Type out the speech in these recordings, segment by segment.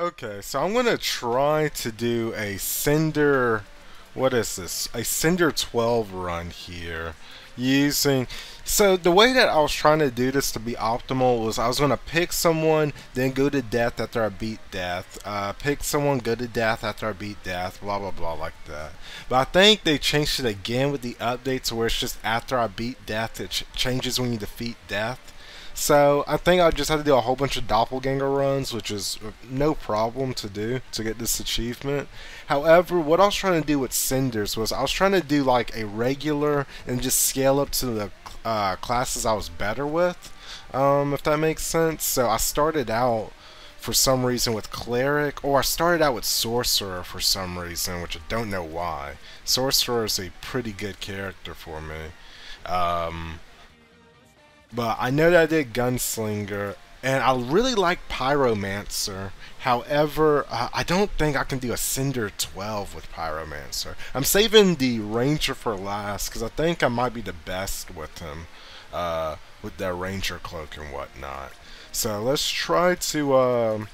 Okay, so I'm gonna try to do a Cinder, what is this? A Cinder 12 run here, using, so the way that I was trying to do this to be optimal was I was gonna pick someone, then go to death after I beat death, uh, pick someone, go to death after I beat death, blah blah blah like that. But I think they changed it again with the updates where it's just after I beat death, it ch changes when you defeat death. So I think I just had to do a whole bunch of doppelganger runs, which is no problem to do to get this achievement. However, what I was trying to do with Cinders was I was trying to do like a regular and just scale up to the uh, classes I was better with, um, if that makes sense. So I started out for some reason with cleric, or I started out with sorcerer for some reason, which I don't know why. Sorcerer is a pretty good character for me. Um, but I know that I did Gunslinger, and I really like Pyromancer. However, uh, I don't think I can do a Cinder 12 with Pyromancer. I'm saving the Ranger for last, because I think I might be the best with him, uh, with that Ranger cloak and whatnot. So let's try to... Uh,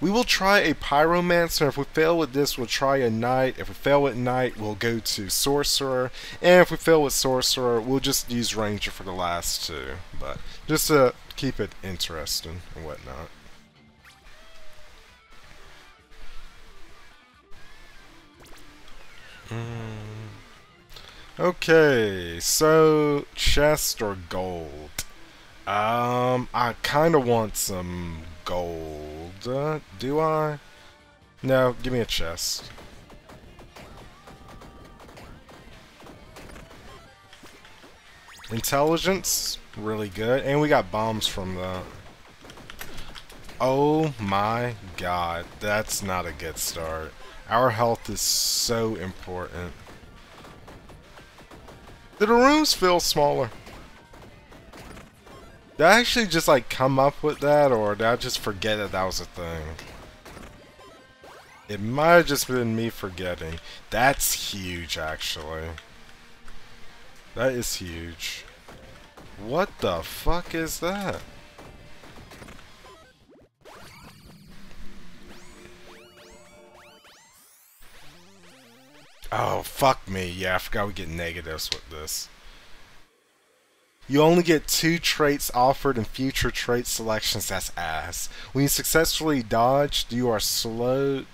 we will try a Pyromancer. If we fail with this, we'll try a Knight. If we fail with Knight, we'll go to Sorcerer. And if we fail with Sorcerer, we'll just use Ranger for the last two. But just to keep it interesting and whatnot. Mm. Okay, so chest or gold? Um, I kind of want some gold. Uh, do I? No, give me a chest. Intelligence, really good. And we got bombs from that. Oh my god, that's not a good start. Our health is so important. The rooms feel smaller? Did I actually just like come up with that or did I just forget that that was a thing? It might have just been me forgetting. That's huge actually. That is huge. What the fuck is that? Oh, fuck me. Yeah, I forgot we get negatives with this. You only get two traits offered in future trait selections. That's ass. When you successfully dodged, you are slowed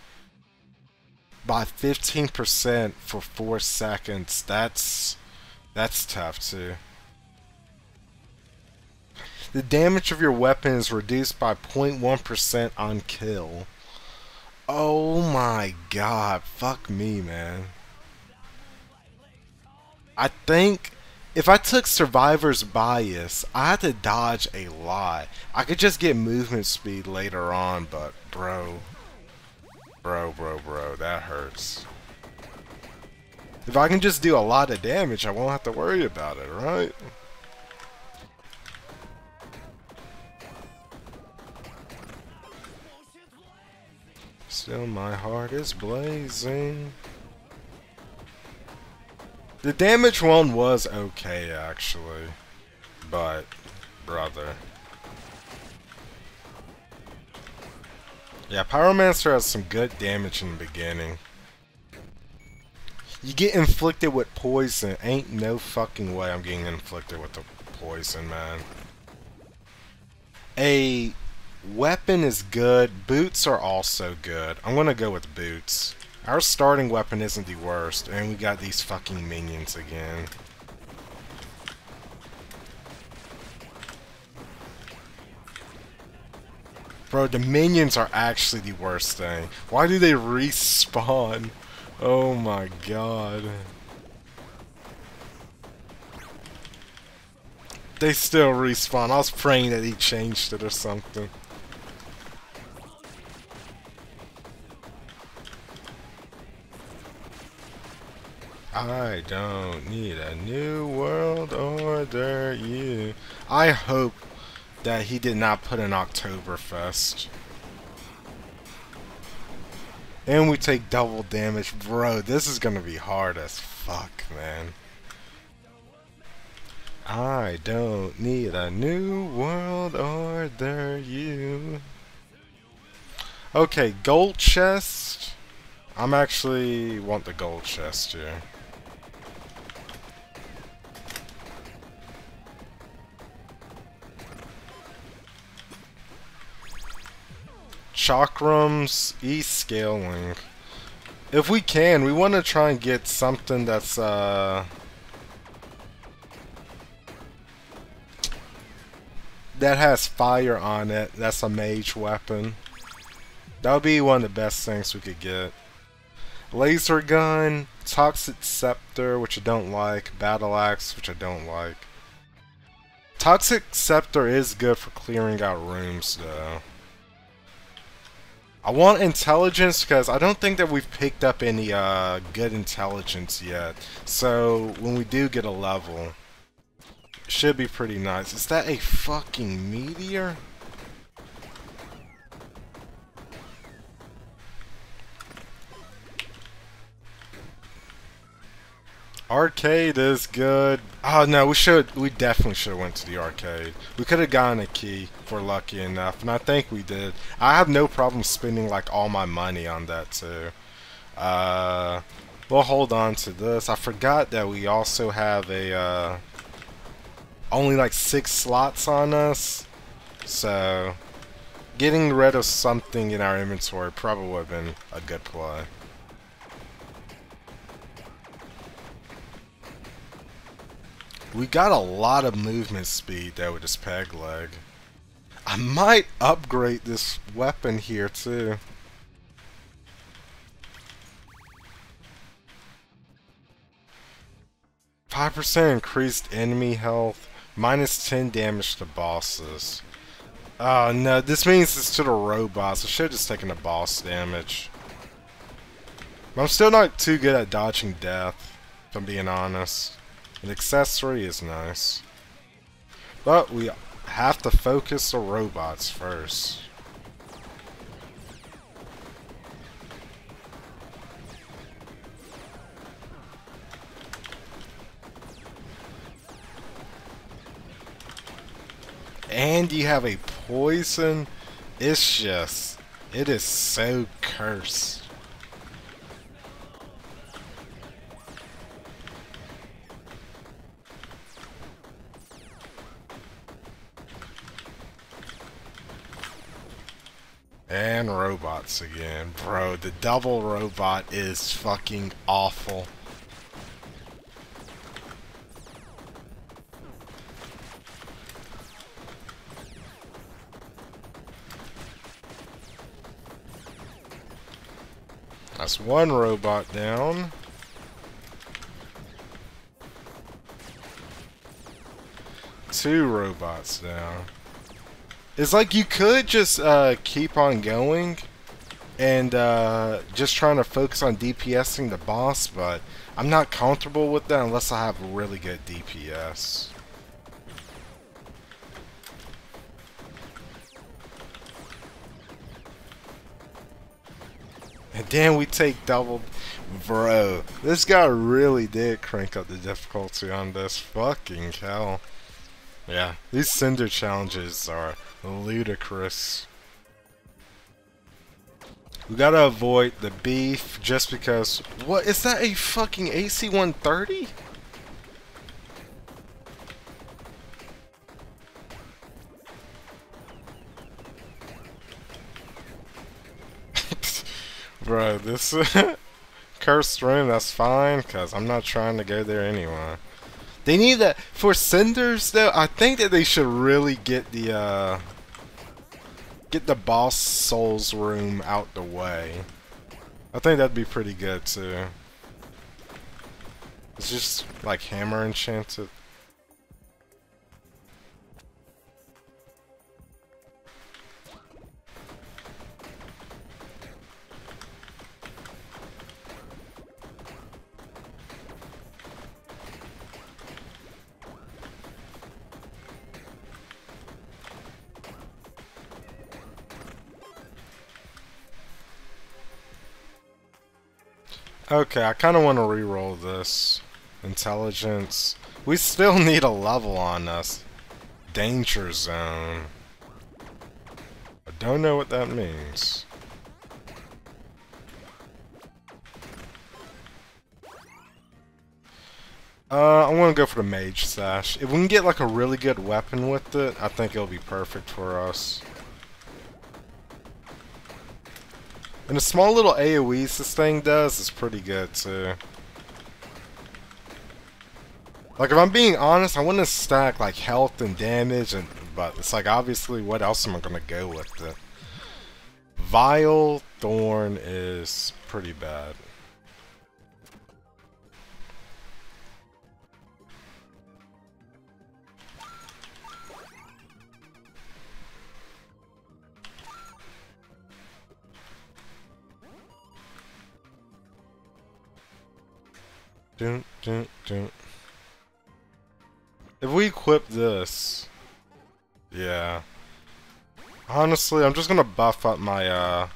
by 15% for 4 seconds. That's that's tough too. The damage of your weapon is reduced by 0.1% on kill. Oh my god, fuck me, man. I think if I took Survivor's Bias, I had to dodge a lot. I could just get movement speed later on, but bro. Bro, bro, bro, that hurts. If I can just do a lot of damage, I won't have to worry about it, right? Still, my heart is blazing. The damage one was okay, actually. But, brother. Yeah, Pyromancer has some good damage in the beginning. You get inflicted with poison. Ain't no fucking way I'm getting inflicted with the poison, man. A weapon is good. Boots are also good. I'm gonna go with boots. Our starting weapon isn't the worst, and we got these fucking minions again. Bro, the minions are actually the worst thing. Why do they respawn? Oh my god. They still respawn. I was praying that he changed it or something. I don't need a new world order, you. I hope that he did not put an Oktoberfest. And we take double damage. Bro, this is gonna be hard as fuck, man. I don't need a new world order, you. Okay, gold chest. I'm actually want the gold chest here. Chakrams, E-scaling. If we can, we want to try and get something that's, uh... That has fire on it. That's a mage weapon. That would be one of the best things we could get. Laser gun, toxic scepter, which I don't like, battle axe, which I don't like. Toxic scepter is good for clearing out rooms, though. I want intelligence because I don't think that we've picked up any uh, good intelligence yet. So when we do get a level, should be pretty nice. Is that a fucking meteor? Arcade is good. Oh no, we should. We definitely should have went to the arcade. We could have gotten a key if we're lucky enough, and I think we did. I have no problem spending like all my money on that too. Uh, we'll hold on to this. I forgot that we also have a uh, only like six slots on us, so getting rid of something in our inventory probably would have been a good play. We got a lot of movement speed though with this peg leg. I might upgrade this weapon here too. Five percent increased enemy health, minus ten damage to bosses. Oh no, this means it's to the robots. I should have just taken the boss damage. But I'm still not too good at dodging death, if I'm being honest. An accessory is nice. But we have to focus the robots first. And you have a poison. It's just, it is so cursed. And robots again. Bro, the double robot is fucking awful. That's one robot down. Two robots down. It's like you could just uh, keep on going and uh, just trying to focus on DPSing the boss, but I'm not comfortable with that unless I have really good DPS. And then we take double... Bro, this guy really did crank up the difficulty on this. Fucking hell. Yeah, these Cinder challenges are ludicrous. We gotta avoid the beef just because... What? Is that a fucking AC-130? Bro, this... Cursed room, that's fine, because I'm not trying to go there anyway. They need that... For Cinders, though, I think that they should really get the, uh get the boss souls room out the way. I think that'd be pretty good too. It's just like hammer enchanted. Okay, I kind of want to re-roll this. Intelligence. We still need a level on us. Danger zone. I don't know what that means. Uh, I want to go for the mage sash. If we can get like a really good weapon with it, I think it'll be perfect for us. And the small little AoEs this thing does is pretty good too. Like if I'm being honest, I want to stack like health and damage, and but it's like obviously what else am I gonna go with it? Vile Thorn is pretty bad. Dun, dun, dun. If we equip this... Yeah. Honestly, I'm just gonna buff up my, uh...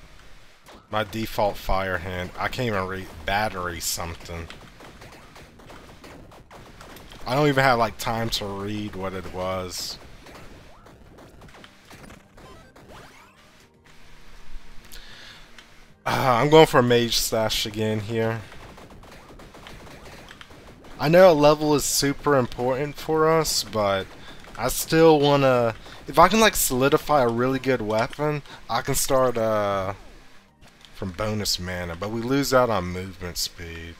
My default fire hand. I can't even read battery something. I don't even have, like, time to read what it was. Uh, I'm going for a mage stash again here. I know a level is super important for us, but I still want to... If I can, like, solidify a really good weapon, I can start, uh... From bonus mana, but we lose out on movement speed.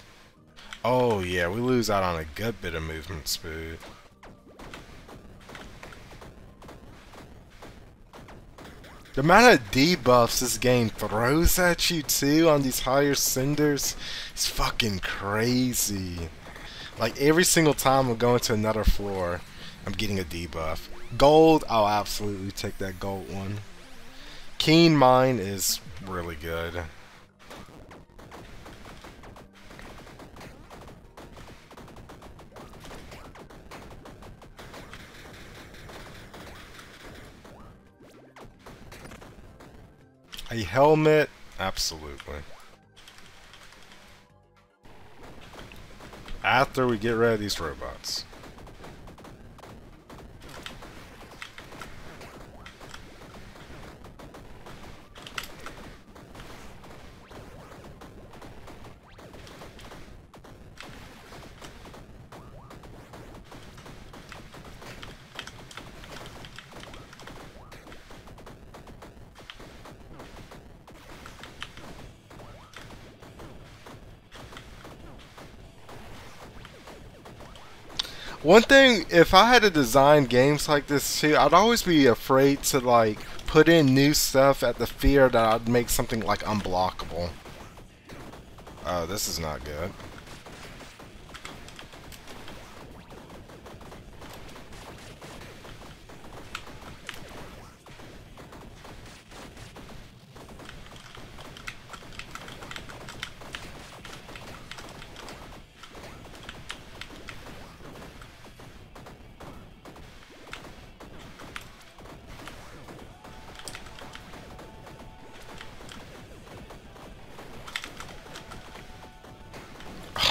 Oh, yeah, we lose out on a good bit of movement speed. The amount of debuffs this game throws at you, too, on these higher cinders is fucking crazy. Like every single time I'm going to another floor, I'm getting a debuff. Gold, I'll absolutely take that gold one. Keen Mind is really good. A helmet? Absolutely. After we get rid of these robots. One thing, if I had to design games like this too, I'd always be afraid to like put in new stuff at the fear that I'd make something like unblockable. Oh, this is not good.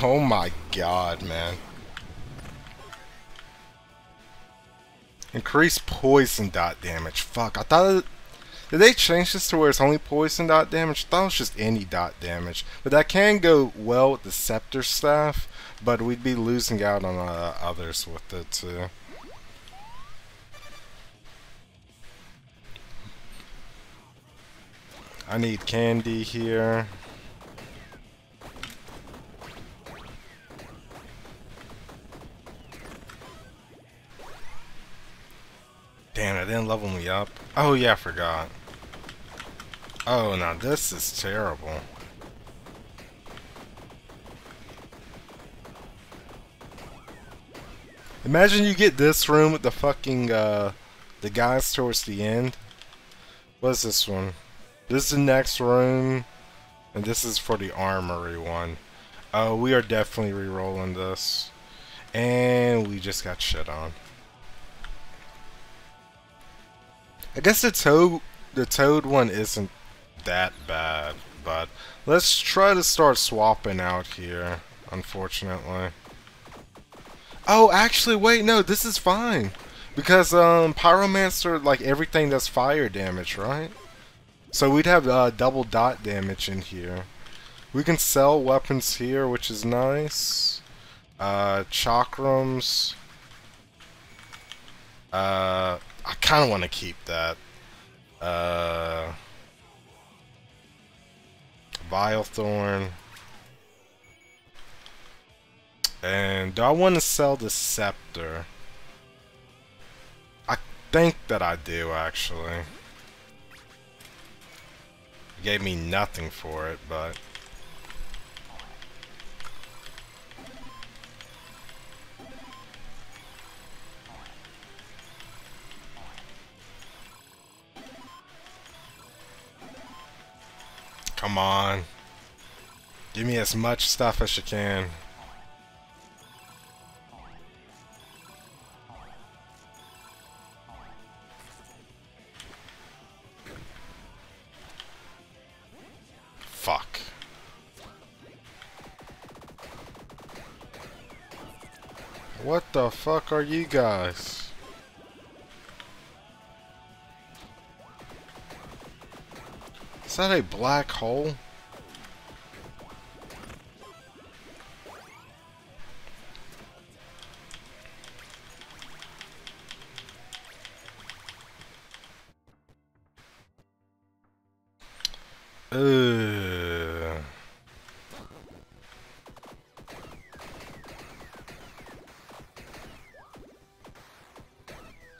Oh my god, man. Increase poison dot damage. Fuck, I thought... It, did they change this to where it's only poison dot damage? I thought it was just any dot damage. But that can go well with the scepter staff, but we'd be losing out on uh, others with it too. I need candy here. Damn, it didn't level me up. Oh yeah, I forgot. Oh, now this is terrible. Imagine you get this room with the fucking, uh, the guys towards the end. What's this one? This is the next room, and this is for the armory one. Oh, we are definitely re-rolling this. And we just got shit on. I guess the toad the toad one isn't that bad, but let's try to start swapping out here, unfortunately. Oh, actually, wait, no, this is fine. Because, um, Pyromancer, like, everything does fire damage, right? So we'd have, uh, double dot damage in here. We can sell weapons here, which is nice. Uh, chakrams. Uh, I kind of want to keep that. Uh, Vilethorn. And do I want to sell the scepter? I think that I do, actually. It gave me nothing for it, but... Come on. Give me as much stuff as you can. Fuck. What the fuck are you guys? Is that a black hole? Ugh.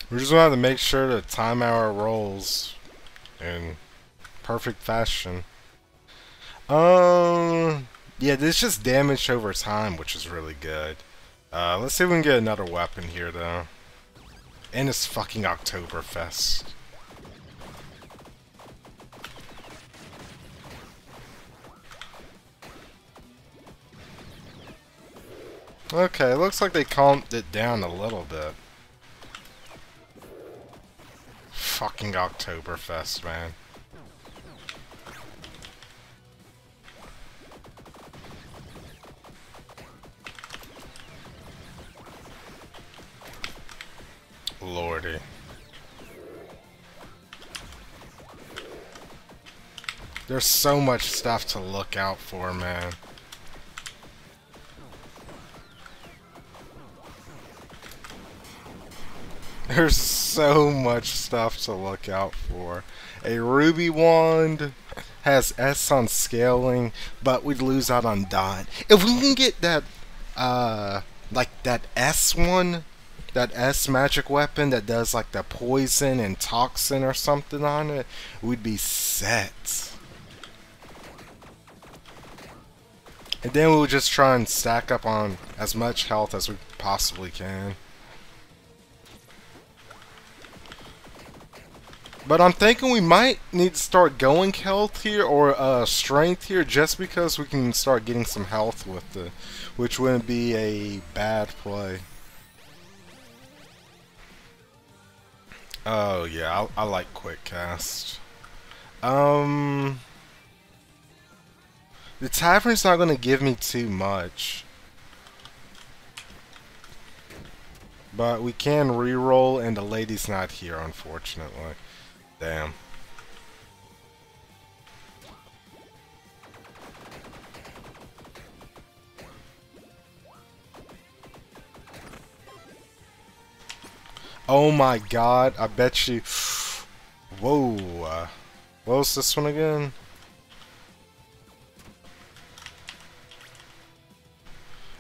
We just want to make sure to time our rolls in perfect fashion. Um, yeah, this just damage over time, which is really good. Uh, let's see if we can get another weapon here, though. And it's fucking Oktoberfest. Okay, looks like they calmed it down a little bit. Fucking Oktoberfest, man. There's so much stuff to look out for, man. There's so much stuff to look out for. A ruby wand has S on scaling, but we'd lose out on dot. If we can get that, uh, like that S one, that S magic weapon that does like the poison and toxin or something on it, we'd be set. And then we'll just try and stack up on as much health as we possibly can. But I'm thinking we might need to start going health here or uh, strength here just because we can start getting some health with it, which wouldn't be a bad play. Oh yeah, I, I like quick cast. Um, the tavern's not going to give me too much. But we can re-roll and the lady's not here unfortunately. Damn. Oh my god, I bet you... Whoa. what was this one again?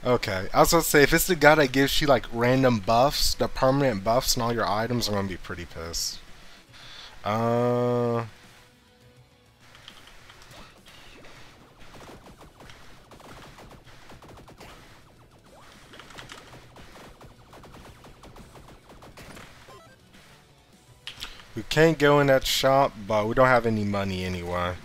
Okay, I was gonna say, if it's the guy that gives you like random buffs, the permanent buffs and all your items, I'm gonna be pretty pissed. Uh... We can't go in that shop, but we don't have any money anyway.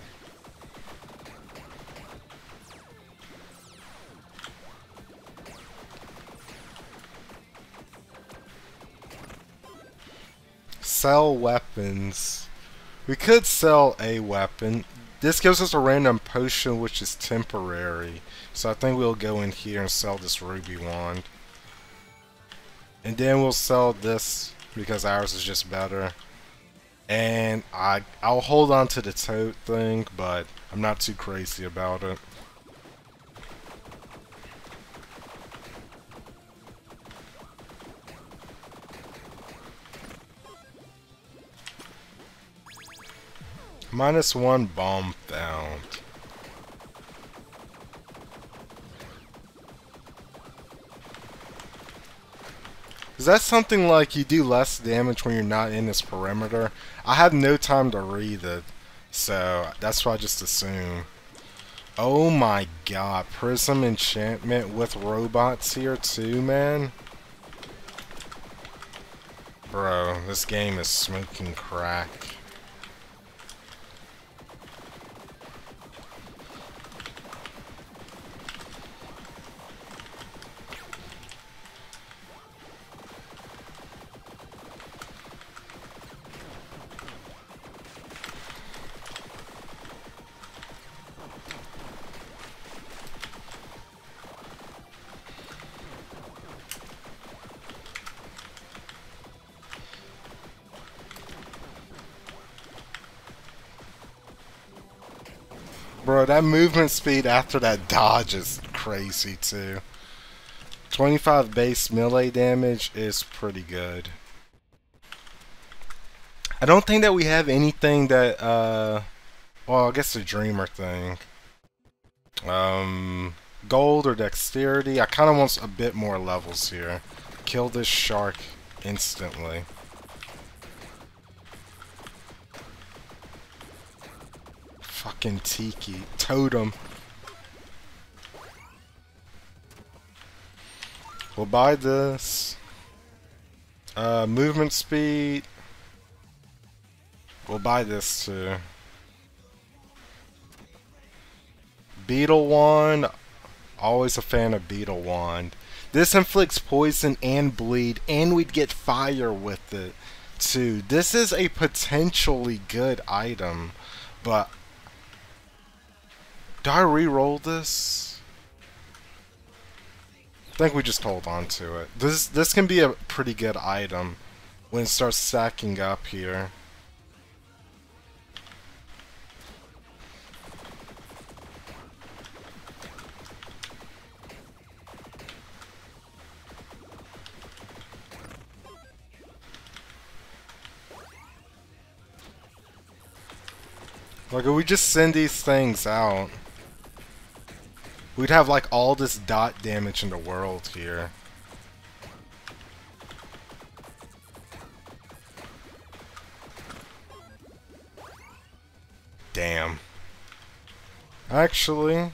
Sell weapons. We could sell a weapon. This gives us a random potion which is temporary. So I think we'll go in here and sell this ruby wand. And then we'll sell this because ours is just better. And I, I'll hold on to the tote thing, but I'm not too crazy about it. Minus one bomb found. Is that something like you do less damage when you're not in this perimeter? I have no time to read it, so that's why I just assume. Oh my god, Prism Enchantment with robots here too, man? Bro, this game is smoking crack. That movement speed after that dodge is crazy too. 25 base melee damage is pretty good. I don't think that we have anything that, uh, well, I guess the Dreamer thing. Um, gold or dexterity. I kind of want a bit more levels here. Kill this shark instantly. Fucking Tiki. Totem. We'll buy this. Uh, movement speed. We'll buy this too. Beetle Wand. Always a fan of Beetle Wand. This inflicts poison and bleed, and we'd get fire with it too. This is a potentially good item, but do I re-roll this? I think we just hold on to it. This this can be a pretty good item when it starts stacking up here. Like, if we just send these things out... We'd have like all this dot damage in the world here. Damn. Actually...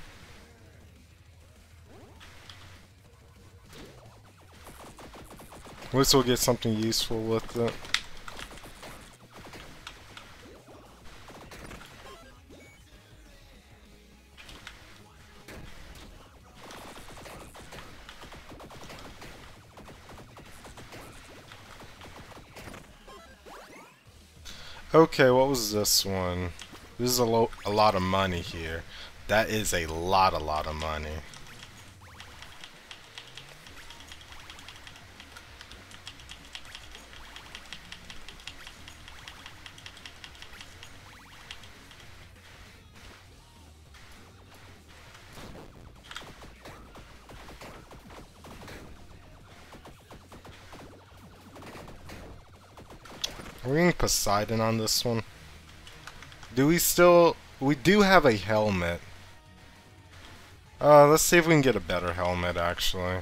At least we'll get something useful with it. Okay, what was this one? This is a, lo a lot of money here. That is a lot, a lot of money. Poseidon on this one. Do we still... We do have a helmet. Uh, let's see if we can get a better helmet, actually.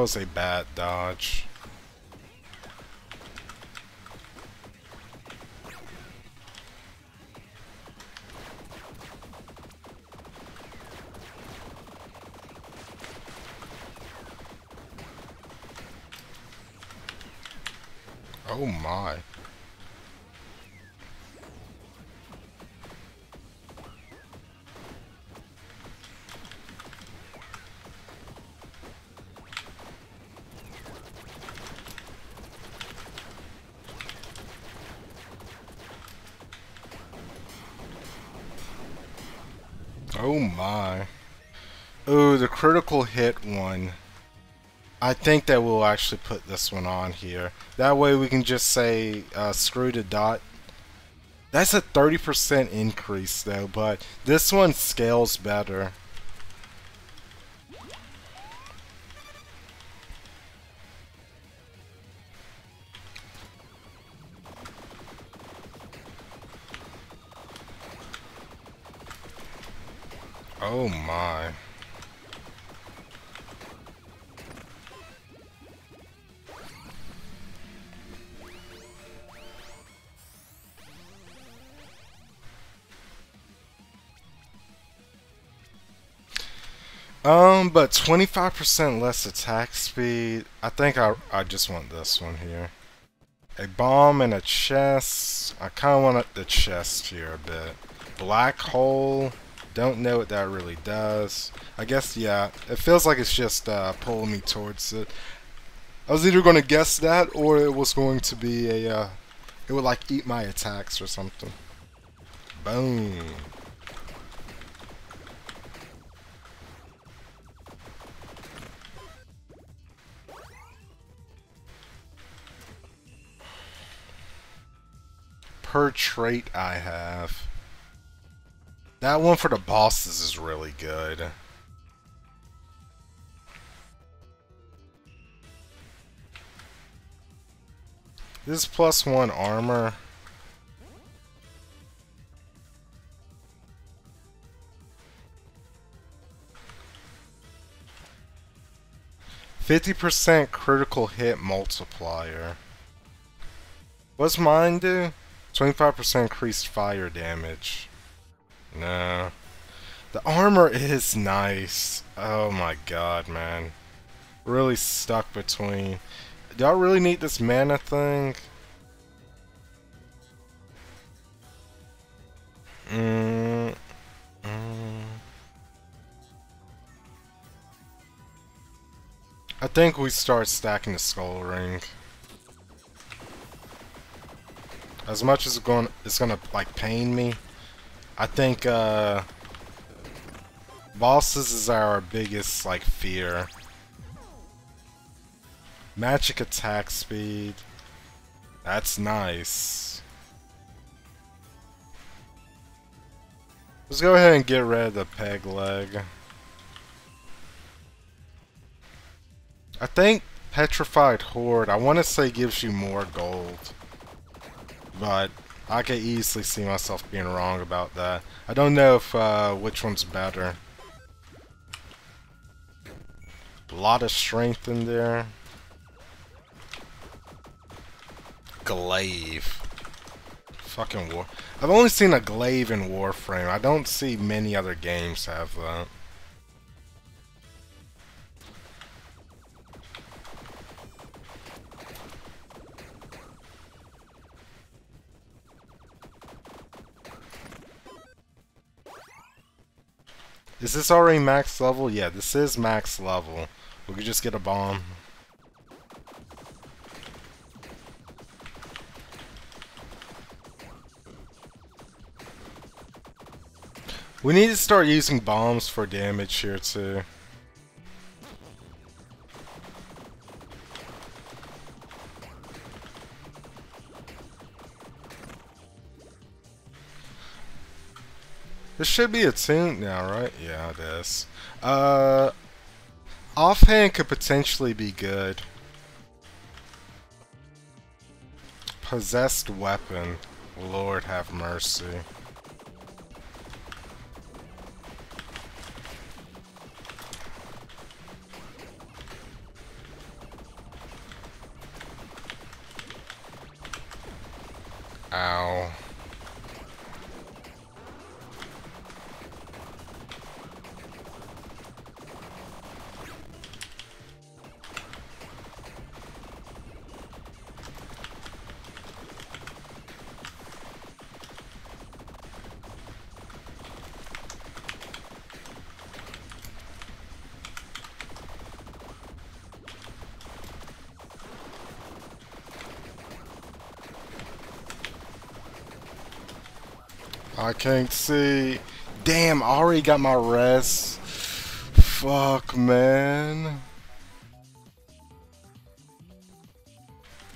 Was a bad dodge. Oh my. My. Oh, the critical hit one. I think that we'll actually put this one on here. That way we can just say uh, screw the dot. That's a 30% increase though, but this one scales better. But 25% less attack speed. I think I, I just want this one here. A bomb and a chest. I kind of want the chest here a bit. Black hole. Don't know what that really does. I guess, yeah, it feels like it's just uh, pulling me towards it. I was either going to guess that or it was going to be a, uh, it would like eat my attacks or something. Boom. Per trait I have. That one for the bosses is really good. This plus one armor. Fifty percent critical hit multiplier. What's mine do? 25% increased fire damage. No. The armor is nice. Oh my god, man. Really stuck between. Do I really need this mana thing? Mm, mm. I think we start stacking the skull ring. As much as it's going, it's gonna like pain me. I think uh, bosses is our biggest like fear. Magic attack speed. That's nice. Let's go ahead and get rid of the peg leg. I think Petrified Hoard, I want to say gives you more gold but I could easily see myself being wrong about that. I don't know if uh, which one's better. A lot of strength in there. Glaive. Fucking war. I've only seen a glaive in Warframe. I don't see many other games have that. Is this already max level? Yeah, this is max level. We could just get a bomb. We need to start using bombs for damage here too. This should be a tune now, right? Yeah, it is. Uh, offhand could potentially be good. Possessed weapon. Lord have mercy. I can't see. Damn, I already got my rest. Fuck, man.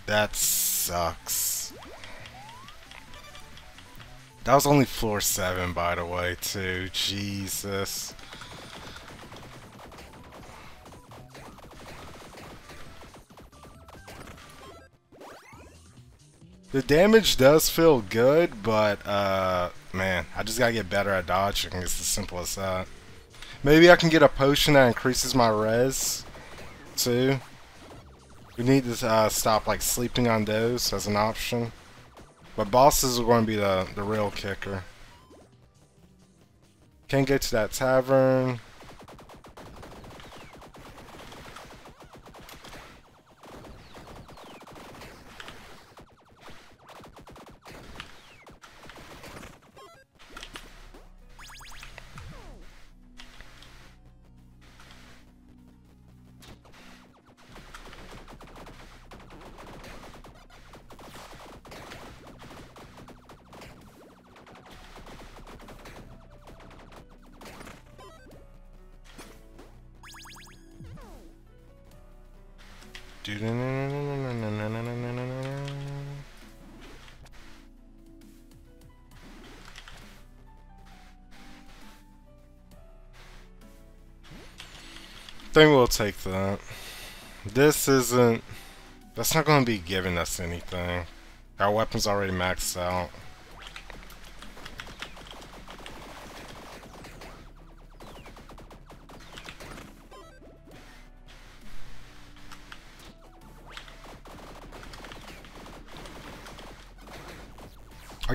That sucks. That was only floor 7, by the way, too. Jesus. The damage does feel good, but, uh, man, I just gotta get better at dodging. It's as simple as that. Maybe I can get a potion that increases my res, too. We need to uh, stop, like, sleeping on those as an option. But bosses are going to be the, the real kicker. Can't get to that tavern. Think we'll take that. This isn't... That's not going to be giving us anything. Our weapon's already maxed out.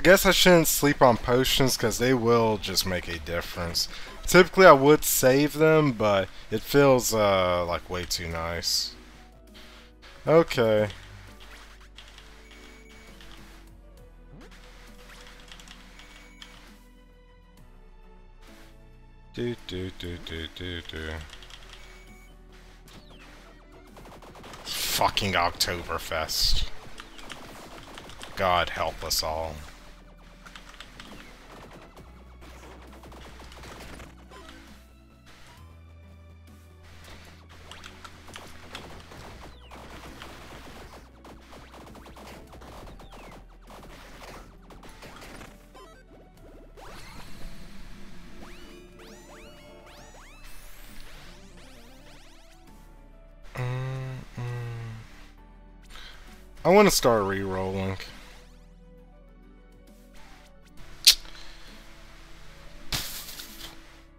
I guess I shouldn't sleep on potions because they will just make a difference. Typically I would save them, but it feels uh, like way too nice. Okay. Do do do do do do. Fucking Oktoberfest. God help us all. I want to start re-rolling.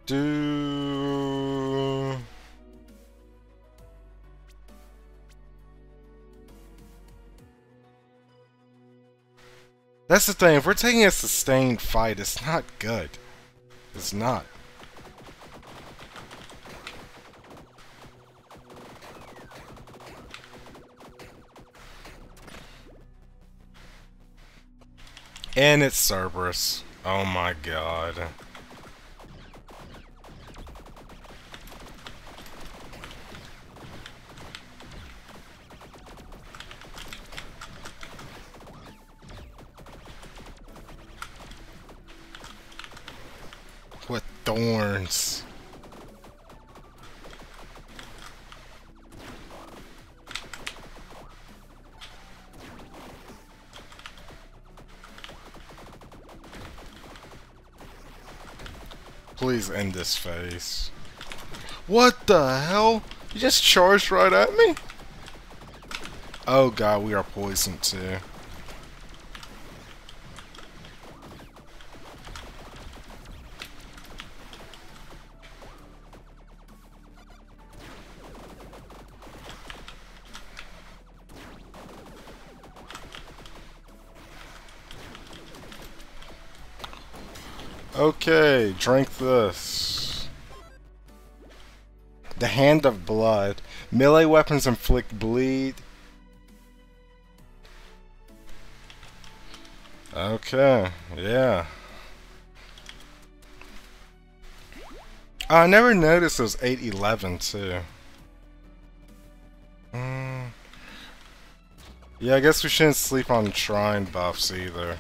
Do... That's the thing, if we're taking a sustained fight, it's not good. It's not. And it's Cerberus. Oh my god. With thorns. Please end this phase. What the hell? You just charged right at me? Oh god, we are poisoned too. Okay, drink this. The Hand of Blood. Melee weapons inflict bleed. Okay, yeah. I never noticed it was 811 too. Mm. Yeah, I guess we shouldn't sleep on shrine buffs either.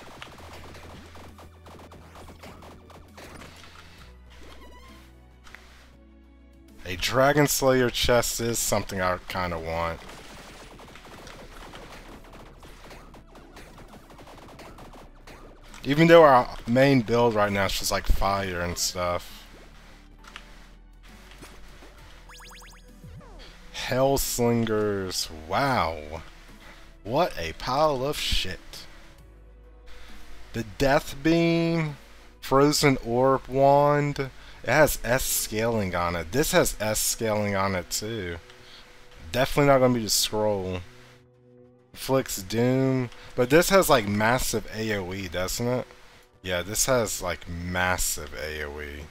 A Dragon Slayer chest is something I kind of want. Even though our main build right now is just like fire and stuff. Hellslingers, wow. What a pile of shit. The Death Beam, Frozen Orb Wand, it has S scaling on it. This has S scaling on it too. Definitely not going to be the scroll. Flicks Doom. But this has like massive AoE, doesn't it? Yeah, this has like massive AoE.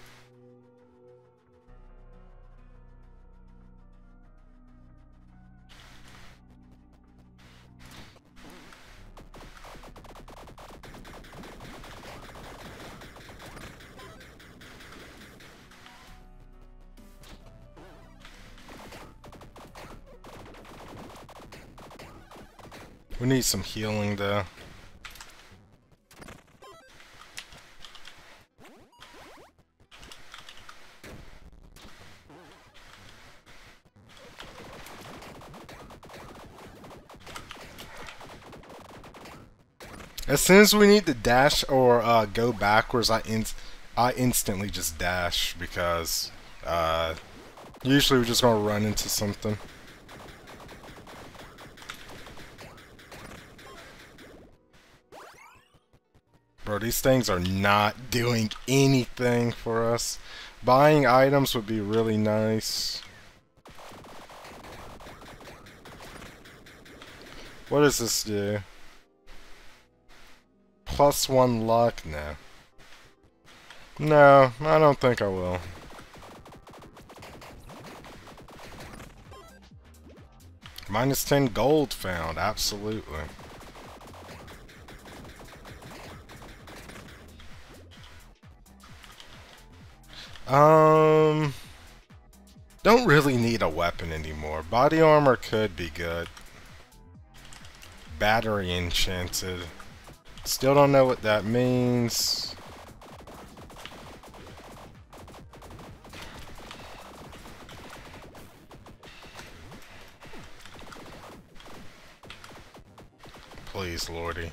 We need some healing though. As soon as we need to dash or uh, go backwards, I in I instantly just dash because uh, usually we're just gonna run into something. Bro, these things are not doing anything for us. Buying items would be really nice. What does this do? Plus one luck? No. No, I don't think I will. Minus 10 gold found, absolutely. Um, don't really need a weapon anymore. Body armor could be good. Battery enchanted. Still don't know what that means. Please, Lordy.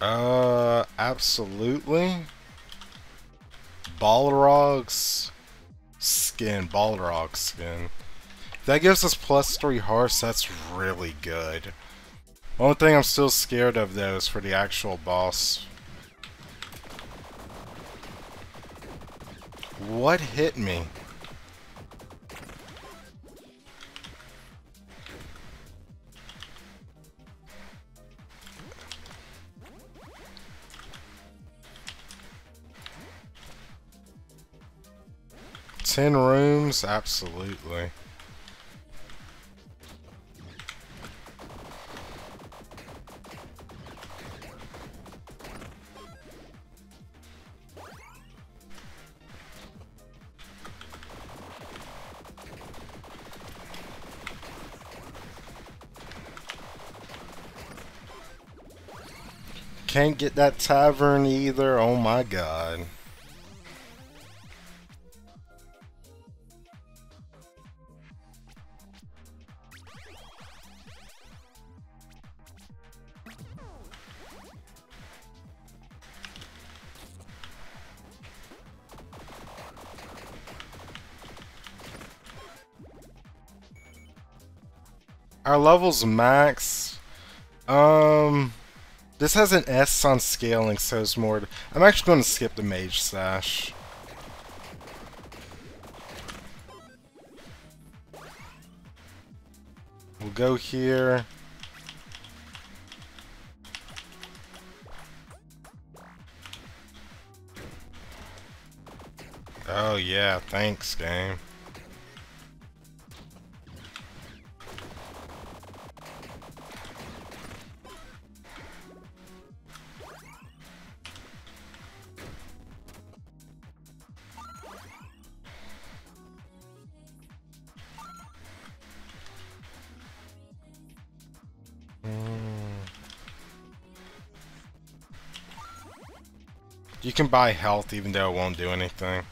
Uh, absolutely. Balrog's skin, Balrog skin. that gives us plus three hearts, that's really good. Only thing I'm still scared of though is for the actual boss What hit me? Ten rooms? Absolutely. Can't get that tavern either. Oh my god. Our level's max. Um... This has an S on scaling, so it's more... I'm actually going to skip the Mage Sash. We'll go here. Oh yeah, thanks game. Can buy health even though it won't do anything.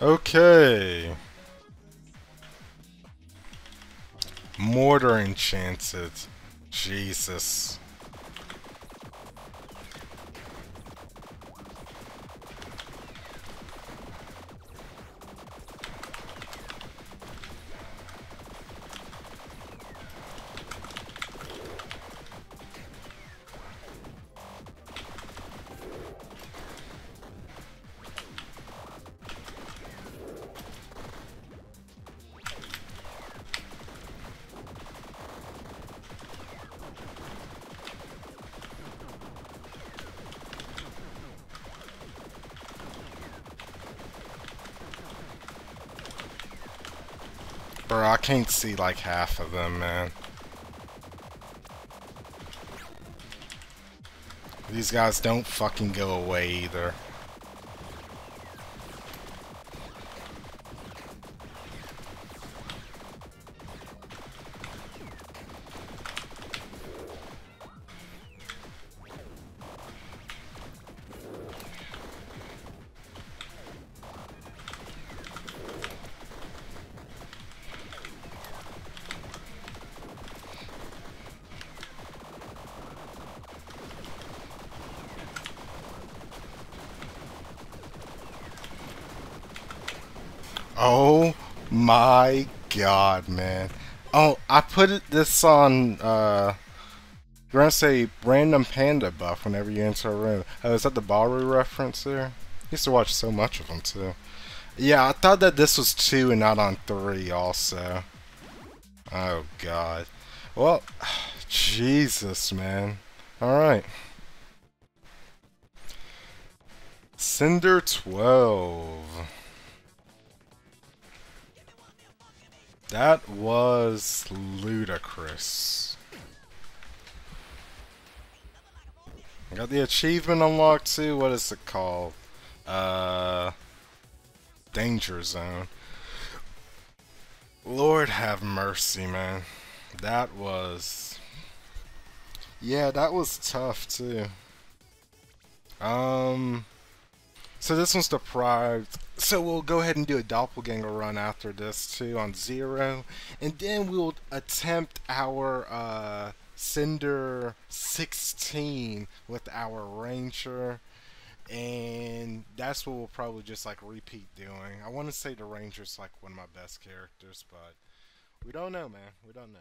Okay. Mortar enchanted. Jesus. Bro, I can't see like half of them, man. These guys don't fucking go away either. Oh my god, man. Oh, I put this on, uh, you're gonna say random panda buff whenever you enter a room. Oh, is that the Baru reference there? I used to watch so much of them too. Yeah, I thought that this was 2 and not on 3 also. Oh god. Well, Jesus, man. Alright. Cinder 12. That was ludicrous. Got the achievement unlocked too. What is it called? Uh, Danger Zone. Lord have mercy, man. That was... Yeah, that was tough too. Um... So this one's deprived. So we'll go ahead and do a doppelganger run after this too on zero, and then we'll attempt our uh, Cinder 16 with our Ranger, and that's what we'll probably just like repeat doing. I want to say the Ranger's like one of my best characters, but we don't know, man. We don't know.